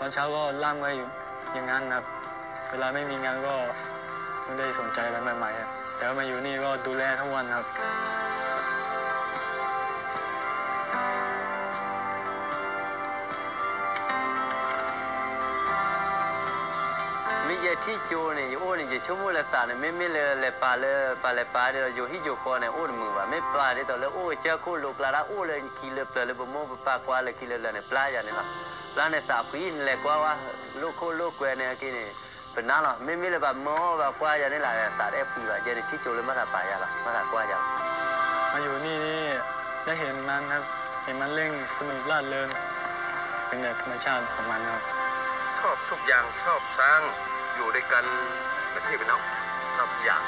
ตอนเช้าก็ล่ามไว้อยู่อย่างนั้นครับ เวลาไม่มีงานก็ไม่ได้สนใจอะไรใหม่ๆครับแต่ว่ามาอยู่นี่ก็ดูแลทั้งวันครับ ye thi jo ne yo ne ye chomo le ta ne me me le le pa le pa le pa de yo hi jo ko ne o mu ba me pa de to le o cha ko lo kla ra o le ki le pa le mo pa kwa le ki le le ne pla ya ne ba pla ne ta pi ne le kwa wa lo ko lo kwe ne ki ne pa na la me me le ba mo ba kwa ya ne la ta de pi ba ye ne thi jo le ma ta pa ya la ma ta kwa ya มาอยู่นี่นี่ได้เห็นมันครับ เห็นมันเร่งสนุกล่าเริงเป็นแบบธรรมชาติของมันครับชอบทุกอย่างชอบสร้าง อยู่ด้วยกันเป็นพี่เป็นน้องชอบทุกอย่าง